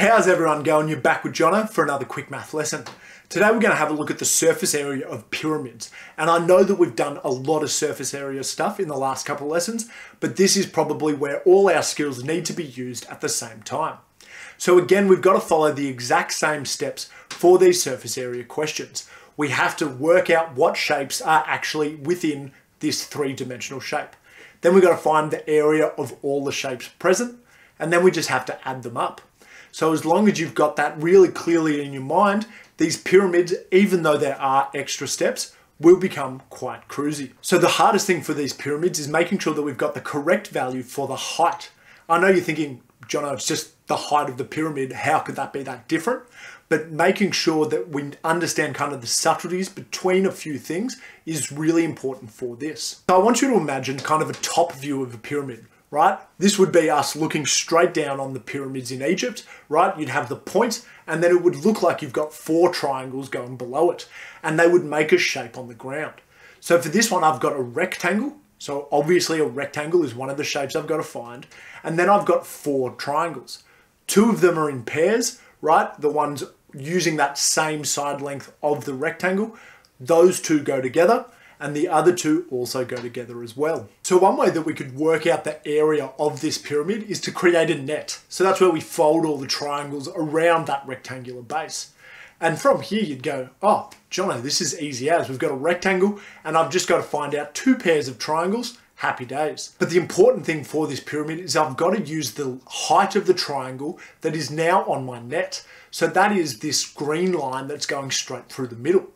How's everyone going? You're back with Jono for another quick math lesson. Today we're going to have a look at the surface area of pyramids. And I know that we've done a lot of surface area stuff in the last couple of lessons, but this is probably where all our skills need to be used at the same time. So again, we've got to follow the exact same steps for these surface area questions. We have to work out what shapes are actually within this three-dimensional shape. Then we've got to find the area of all the shapes present, and then we just have to add them up. So as long as you've got that really clearly in your mind, these pyramids, even though there are extra steps, will become quite cruisy. So the hardest thing for these pyramids is making sure that we've got the correct value for the height. I know you're thinking, John, it's just the height of the pyramid. How could that be that different? But making sure that we understand kind of the subtleties between a few things is really important for this. So I want you to imagine kind of a top view of a pyramid right? This would be us looking straight down on the pyramids in Egypt, right? You'd have the point, and then it would look like you've got four triangles going below it, and they would make a shape on the ground. So for this one, I've got a rectangle. So obviously a rectangle is one of the shapes I've got to find. And then I've got four triangles. Two of them are in pairs, right? The ones using that same side length of the rectangle. Those two go together and the other two also go together as well. So one way that we could work out the area of this pyramid is to create a net. So that's where we fold all the triangles around that rectangular base. And from here you'd go, oh, Jono, this is easy as. We've got a rectangle and I've just got to find out two pairs of triangles happy days. But the important thing for this pyramid is I've got to use the height of the triangle that is now on my net. So that is this green line that's going straight through the middle.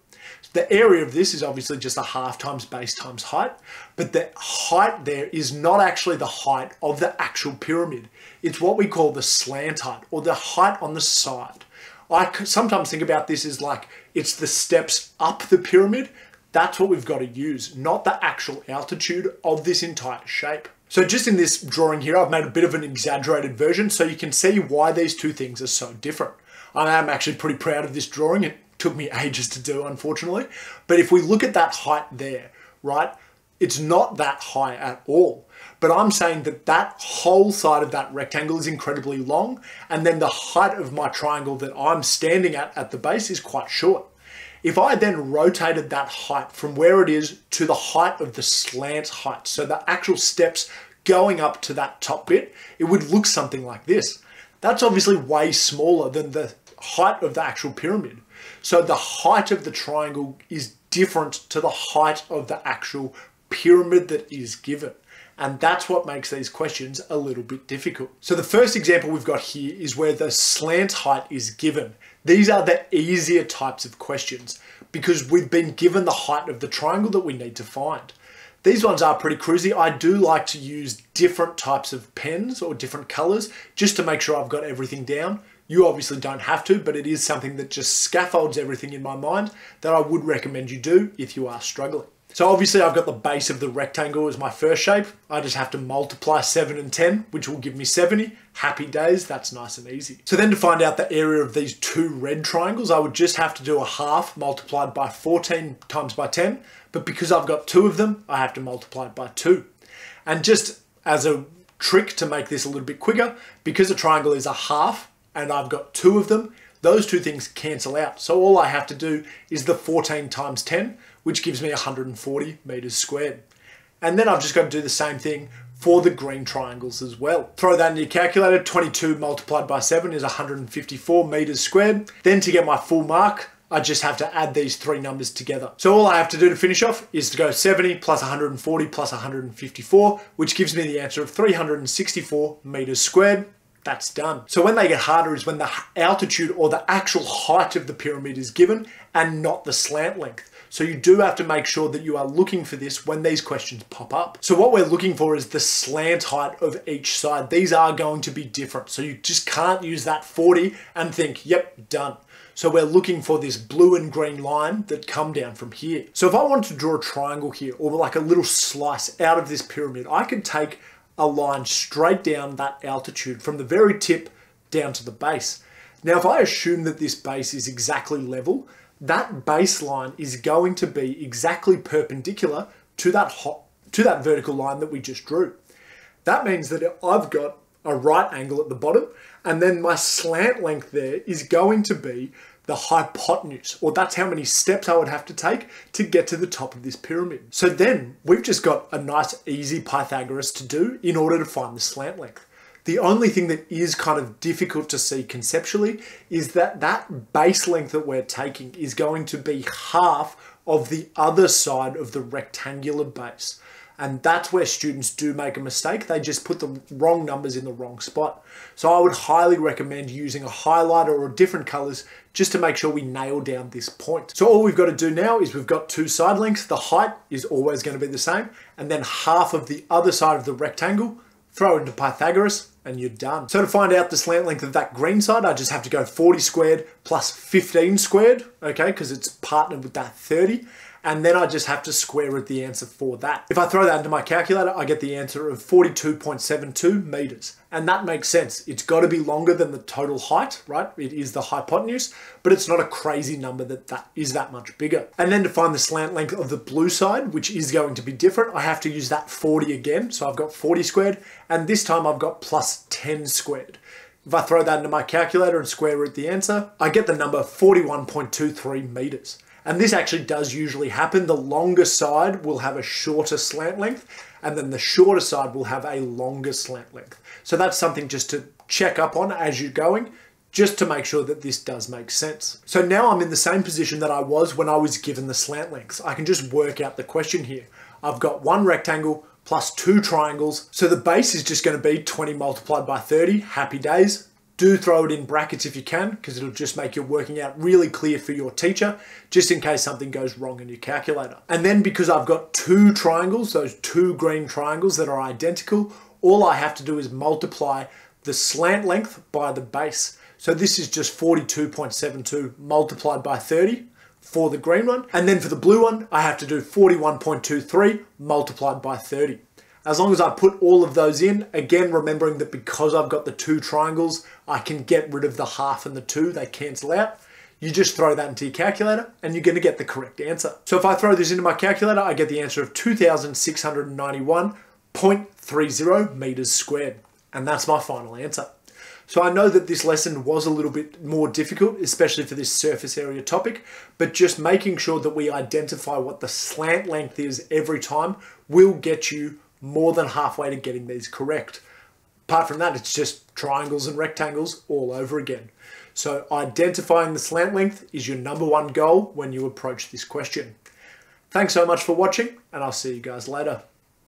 The area of this is obviously just a half times base times height, but the height there is not actually the height of the actual pyramid. It's what we call the slant height or the height on the side. I sometimes think about this as like it's the steps up the pyramid. That's what we've got to use, not the actual altitude of this entire shape. So just in this drawing here, I've made a bit of an exaggerated version so you can see why these two things are so different. I am actually pretty proud of this drawing. It took me ages to do, unfortunately. But if we look at that height there, right, it's not that high at all. But I'm saying that that whole side of that rectangle is incredibly long, and then the height of my triangle that I'm standing at at the base is quite short. If I then rotated that height from where it is to the height of the slant height, so the actual steps going up to that top bit, it would look something like this. That's obviously way smaller than the height of the actual pyramid. So the height of the triangle is different to the height of the actual pyramid that is given. And that's what makes these questions a little bit difficult. So the first example we've got here is where the slant height is given. These are the easier types of questions because we've been given the height of the triangle that we need to find. These ones are pretty cruisy. I do like to use different types of pens or different colors just to make sure I've got everything down. You obviously don't have to, but it is something that just scaffolds everything in my mind that I would recommend you do if you are struggling. So obviously I've got the base of the rectangle as my first shape. I just have to multiply 7 and 10, which will give me 70. Happy days, that's nice and easy. So then to find out the area of these two red triangles, I would just have to do a half multiplied by 14 times by 10. But because I've got two of them, I have to multiply it by 2. And just as a trick to make this a little bit quicker, because a triangle is a half, and I've got two of them, those two things cancel out. So all I have to do is the 14 times 10, which gives me 140 meters squared. And then I've just got to do the same thing for the green triangles as well. Throw that in your calculator, 22 multiplied by 7 is 154 meters squared. Then to get my full mark, I just have to add these three numbers together. So all I have to do to finish off is to go 70 plus 140 plus 154, which gives me the answer of 364 meters squared that's done. So when they get harder is when the altitude or the actual height of the pyramid is given and not the slant length. So you do have to make sure that you are looking for this when these questions pop up. So what we're looking for is the slant height of each side. These are going to be different. So you just can't use that 40 and think, yep, done. So we're looking for this blue and green line that come down from here. So if I wanted to draw a triangle here or like a little slice out of this pyramid, I could take a line straight down that altitude from the very tip down to the base. Now, if I assume that this base is exactly level, that baseline is going to be exactly perpendicular to that hot, to that vertical line that we just drew. That means that I've got a right angle at the bottom, and then my slant length there is going to be the hypotenuse, or that's how many steps I would have to take to get to the top of this pyramid. So then we've just got a nice easy Pythagoras to do in order to find the slant length. The only thing that is kind of difficult to see conceptually is that that base length that we're taking is going to be half of the other side of the rectangular base. And that's where students do make a mistake. They just put the wrong numbers in the wrong spot. So I would highly recommend using a highlighter or different colors just to make sure we nail down this point. So all we've got to do now is we've got two side lengths. The height is always going to be the same. And then half of the other side of the rectangle, throw it into Pythagoras and you're done. So to find out the slant length of that green side, I just have to go 40 squared plus 15 squared, okay, because it's partnered with that 30 and then I just have to square root the answer for that. If I throw that into my calculator, I get the answer of 42.72 meters. And that makes sense. It's got to be longer than the total height, right? It is the hypotenuse, but it's not a crazy number that that is that much bigger. And then to find the slant length of the blue side, which is going to be different, I have to use that 40 again. So I've got 40 squared, and this time I've got plus 10 squared. If I throw that into my calculator and square root the answer, I get the number 41.23 meters. And this actually does usually happen. The longer side will have a shorter slant length and then the shorter side will have a longer slant length. So that's something just to check up on as you're going just to make sure that this does make sense. So now I'm in the same position that I was when I was given the slant lengths. I can just work out the question here. I've got one rectangle plus two triangles. So the base is just gonna be 20 multiplied by 30, happy days. Do throw it in brackets if you can, because it'll just make your working out really clear for your teacher, just in case something goes wrong in your calculator. And then because I've got two triangles, those two green triangles that are identical, all I have to do is multiply the slant length by the base. So this is just 42.72 multiplied by 30 for the green one. And then for the blue one, I have to do 41.23 multiplied by 30. As long as I put all of those in, again, remembering that because I've got the two triangles, I can get rid of the half and the two, they cancel out. You just throw that into your calculator and you're gonna get the correct answer. So if I throw this into my calculator, I get the answer of 2,691.30 meters squared. And that's my final answer. So I know that this lesson was a little bit more difficult, especially for this surface area topic, but just making sure that we identify what the slant length is every time will get you more than halfway to getting these correct. Apart from that, it's just triangles and rectangles all over again. So identifying the slant length is your number one goal when you approach this question. Thanks so much for watching, and I'll see you guys later.